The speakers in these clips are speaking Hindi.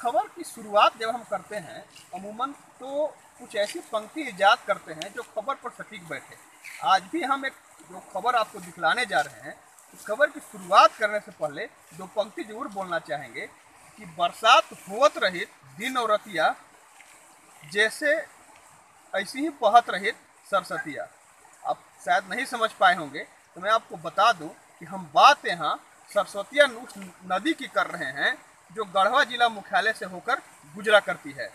खबर की शुरुआत जब हम करते हैं, अमूमन तो कुछ ऐसी पंक्ति ईजाद करते हैं जो खबर पर सटीक बैठे। आज भी हम एक जो खबर आपको दिखलाने जा रहे हैं, उस खबर की शुरुआत करने से पहले दो पंक्ति ज़रूर बोलना चाहेंगे कि बरसात होत रहित दिन और रतिया, जैसे ऐसी ही बहत रहित सरस्वतिया आप शायद नहीं समझ पाए होंगे तो मैं आपको बता दूँ कि हम बात यहाँ सरस्वतिया उस नदी की कर रहे हैं जो गढ़वा जिला मुख्यालय से होकर गुजरा करती है।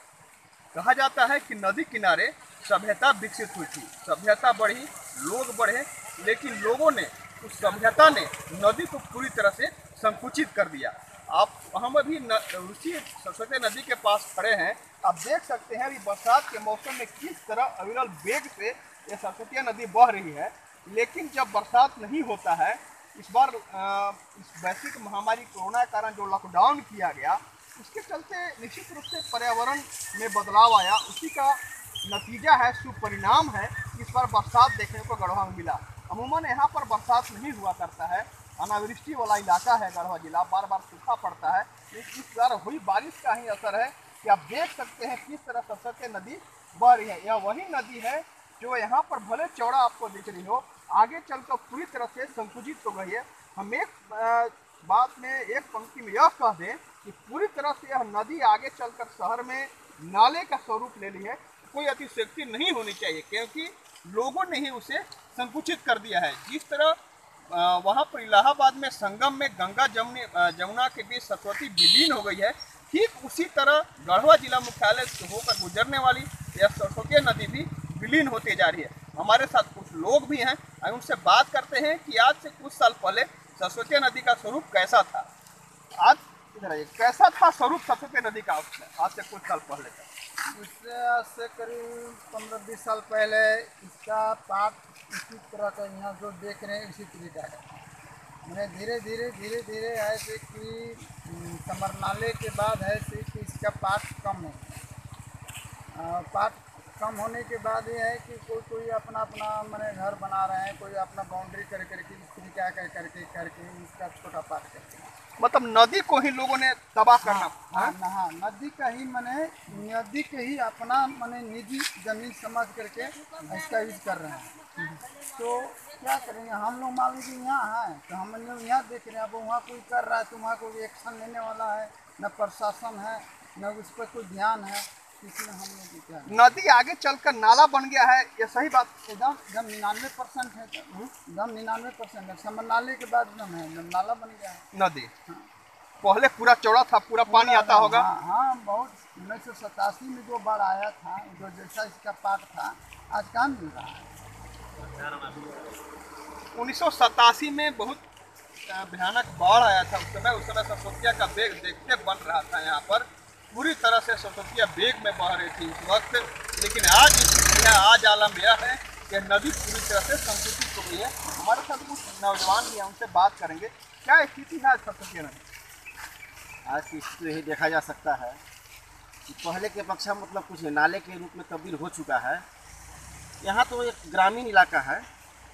कहा जाता है कि नदी किनारे सभ्यता विकसित हुई थी। सभ्यता बढ़ी, लोग बढ़े, लेकिन लोगों ने उस सभ्यता ने नदी को पूरी तरह से संकुचित कर दिया। आप, हम अभी उसी सरस्वती नदी के पास खड़े हैं। आप देख सकते हैं अभी बरसात के मौसम में किस तरह अविरल वेग से ये सरस्वती नदी बह रही है। लेकिन जब बरसात नहीं होता है इस बार इस वैश्विक महामारी कोरोना के कारण जो लॉकडाउन किया गया, उसके चलते निश्चित रूप से पर्यावरण में बदलाव आया। उसी का नतीजा है, सुपरिणाम है इस बार बरसात देखने को गढ़वा में मिला। अमूमन यहाँ पर बरसात नहीं हुआ करता है। अनावृष्टि वाला इलाका है गढ़वा जिला बार बार सूखा पड़ता है। लेकिन इस बार हुई बारिश का ही असर है कि आप देख सकते हैं किस तरह सरस्वती नदी बह रही है। यह वही नदी है जो यहाँ पर भले चौड़ा आपको दिख रही हो आगे चलकर पूरी तरह से संकुचित हो गई है। हम एक बात में एक पंक्ति में यह कह दें कि पूरी तरह से यह नदी आगे चलकर शहर में नाले का स्वरूप ले ली है। कोई अतिशक्ति नहीं होनी चाहिए, क्योंकि लोगों ने ही उसे संकुचित कर दिया है। जिस तरह वहाँ पर इलाहाबाद में संगम में गंगा जमुनी जमुना के बीच सरस्वती विलीन हो गई है, ठीक उसी तरह गढ़वा जिला मुख्यालय से होकर गुजरने वाली यह सरस्वती नदी भी विलीन होती जा रही है। हमारे साथ लोग भी हैं उनसे बात करते हैं कि आज से कुछ साल पहले सरस्वती नदी का स्वरूप कैसा था। आज, इधर आइए, कैसा था स्वरूप सरस्वती नदी का आज से कुछ साल पहले का? इससे आज से करीब पंद्रह बीस साल पहले इसका पाठ इसी तरह का यहाँ जो देख रहे हैं, इसी तरीका है। मैंने धीरे धीरे धीरे धीरे ऐसे कि समरनाले के बाद ऐसे कि इसका पाठ कम है। पाठ कम होने के बाद ये है कि कोई कोई अपना अपना मैंने घर बना रहे हैं कोई अपना बाउंड्री कर करके स्त्री क्या कर करके करके इसका छोटा पाठ करके मतलब नदी को ही लोगों ने तबाह करना। हाँ, हाँ, हाँ नदी का ही मैंने नदी के ही अपना मैंने निजी ज़मीन समझ करके इसका यूज़ कर रहे हैं। तो क्या करेंगे? हम लोग मान लीजिए यहाँ हैं तो हम लोग यहाँ देख रहे हैं अब वहाँ कोई कर रहा है तो वहाँ कोई एक्शन लेने वाला है न प्रशासन है न उस पर कोई ध्यान है। नदी आगे चलकर नाला बन गया है ये सही बात एकदम एकदम निन्यानवे परसेंट है एकदम निन्यानवे परसेंट है। समर नाले के बाद एकदम है नाला बन गया है। नदी? हाँ। पहले पूरा चौड़ा था पूरा पानी आता होगा? हाँ, हाँ बहुत उन्नीस सौ सतासी में जो बाढ़ आया था जो जैसा इसका पार्ट था आज काम मिल रहा है? उन्नीस सौ सतासी में बहुत भयानक बाढ़ आया था। उस समय उस समय सरस्वतिया का बेग देखते बन रहा था यहाँ पर। पूरी तरह से सरस्वतिया बेग में बह रही थी उस वक्त। लेकिन आज स्थिति आज आलम यह है कि नदी पूरी तरह से संकुचित हो गई है हमारे साथ कुछ नौजवान भी हैं, उनसे बात करेंगे। क्या स्थिति है सरस्वती नदी आज की स्थिति यही देखा जा सकता है कि पहले के अपेक्षा मतलब कुछ नाले के रूप में तब्दील हो चुका है। यहाँ तो एक ग्रामीण इलाका है।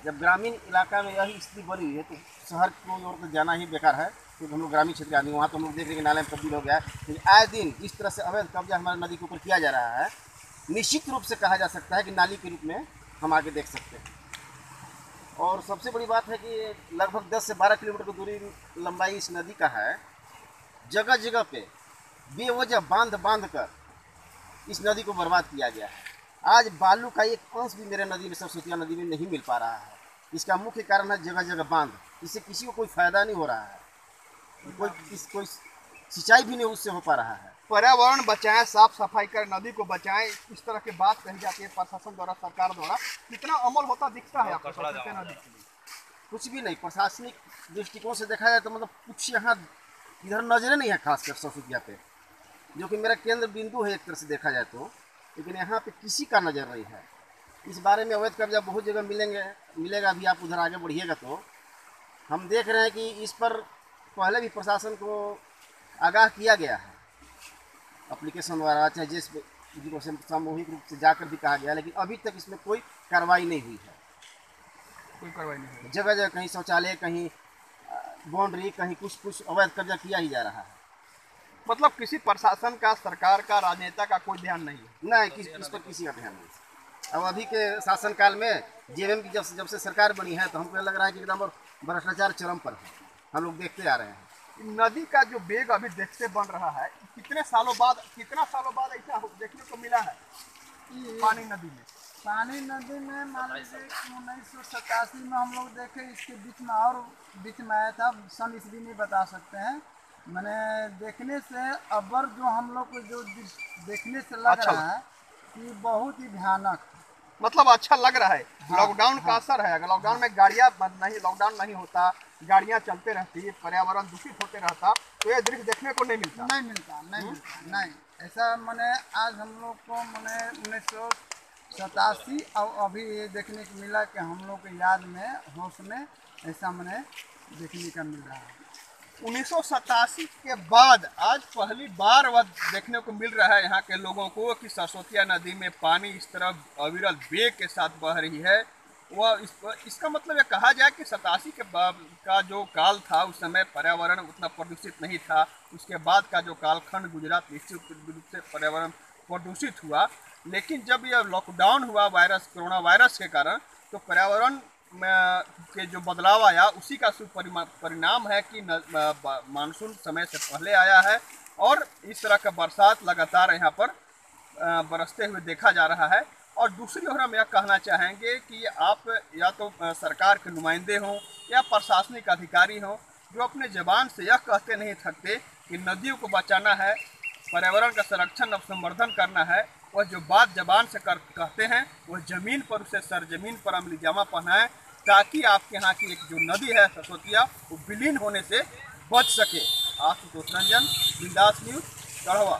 जब ग्रामीण इलाका में यही स्थिति बनी है तो शहर को ओर तो जाना ही बेकार है। क्योंकि हम लोग ग्रामीण क्षेत्र के आदमी, वहाँ तो हम लोग देख रहे हैं कि नाले में तब्दील हो। गया है लेकिन आए दिन इस तरह से अवैध कब्जा हमारे नदी के ऊपर किया जा रहा है, निश्चित रूप से कहा जा सकता है कि नाली के रूप में हम आगे देख सकते हैं। और सबसे बड़ी बात है कि लगभग 10 से 12 किलोमीटर की दूरी लंबाई इस नदी का है। जगह जगह पे बेवजह बाँध बाँध कर इस नदी को बर्बाद किया गया है। आज बालू का एक अंश भी मेरे नदी में सरस्वतिया नदी में नहीं मिल पा रहा है। इसका मुख्य कारण है जगह जगह बाँध। इससे किसी को कोई फ़ायदा नहीं हो रहा है। कोई किस कोई सिंचाई भी नहीं उससे हो पा रहा है। पर्यावरण बचाएँ साफ़ सफ़ाई कर नदी को बचाएँ इस तरह की बात कही जाती है प्रशासन द्वारा सरकार द्वारा। कितना अमल होता दिखता है आपको नदी कुछ भी नहीं प्रशासनिक दृष्टिकोण से देखा जाए तो मतलब कुछ यहाँ इधर नज़रें नहीं है खासकर सरसुकिया पे। जो कि मेरा केंद्र बिंदु है एक तरह से देखा जाए तो लेकिन यहाँ पे किसी का नज़र नहीं है। इस बारे में अवैध कब्जा बहुत जगह मिलेंगे मिलेगा अभी आप उधर आगे बढ़िएगा तो। हम देख रहे हैं कि इस पर पहले भी प्रशासन को आगाह किया गया है। अप्लीकेशन द्वारा चाहे जिस जिनको सामूहिक रूप से जाकर भी कहा गया लेकिन अभी तक इसमें कोई कार्रवाई नहीं हुई है। कोई कार्रवाई नहीं हुई। जगह जगह कहीं शौचालय कहीं बाउंड्री कहीं कुछ कुछ अवैध कब्जा किया ही जा रहा है। मतलब किसी प्रशासन का सरकार का राजनेता का कोई ध्यान नहीं है? नहीं किस इस पर किसी का ध्यान नहीं अब अभी के शासनकाल में जेएमएम की जब से जब से सरकार बनी है तो हमको लग रहा है कि एकदम और भ्रष्टाचार चरम पर है। हम लोग देखते आ रहे हैं। नदी का जो बेग अभी देखते बन रहा है कितने सालों बाद कितना सालों बाद ऐसा देखने को मिला है? पानी नदी में। पानी नदी में मान लीजिए उन्नीस सौ सतासी में हम लोग देखे इसके बीच में और बीच में आया था। सन ईस्वी नहीं बता सकते हैं। मैंने देखने से अबर जो हम लोग को जो देखने से लग अच्छा। रहा है कि बहुत ही भयानक। मतलब अच्छा लग रहा है। लॉकडाउन का असर है। अगर लॉकडाउन में गाड़ियाँ बंद नहीं लॉकडाउन नहीं होता गाड़ियाँ चलते रहती पर्यावरण दूषित होते रहता तो ये दृश्य देखने को नहीं मिलता। नहीं मिलता नहीं मिलता नहीं। ऐसा मैंने आज हम लोग को मैंने उन्नीस सौ सतासी और अभी ये देखने को मिला कि हम लोग के याद में होश में ऐसा मैंने देखने का मिल रहा है। उन्नीस सौ सतासी के बाद आज पहली बार वह देखने को मिल रहा है यहाँ के लोगों को कि सरस्वतिया नदी में पानी इस तरह अविरल बेग के साथ बह रही है। वह इस, इसका मतलब यह कहा जाए कि सतासी के का जो काल था उस समय पर्यावरण उतना प्रदूषित नहीं था। उसके बाद का जो कालखंड गुजरात निश्चित रूप से पर्यावरण प्रदूषित हुआ। लेकिन जब यह लॉकडाउन हुआ वायरस कोरोना वायरस के कारण तो पर्यावरण के जो बदलाव आया, उसी का परिणाम है कि मानसून समय से पहले आया है और इस तरह का बरसात लगातार यहाँ पर बरसते हुए देखा जा रहा है। और दूसरी ओर हम यह कहना चाहेंगे कि आप या तो सरकार के नुमाइंदे हों या प्रशासनिक अधिकारी हों, जो अपने जबान से यह कहते नहीं थकते कि नदियों को बचाना है, पर्यावरण का संरक्षण और संवर्धन करना है वह जो बात जबान से कर, कहते हैं वह ज़मीन पर उसे सरजमीन पर अमली जमा पहनाएँ, ताकि आपके यहाँ की एक जो नदी है, सरस्वतिया, वो विलीन होने से बच सके। आशुतोष रंजन बिंदास न्यूज़ गढ़वा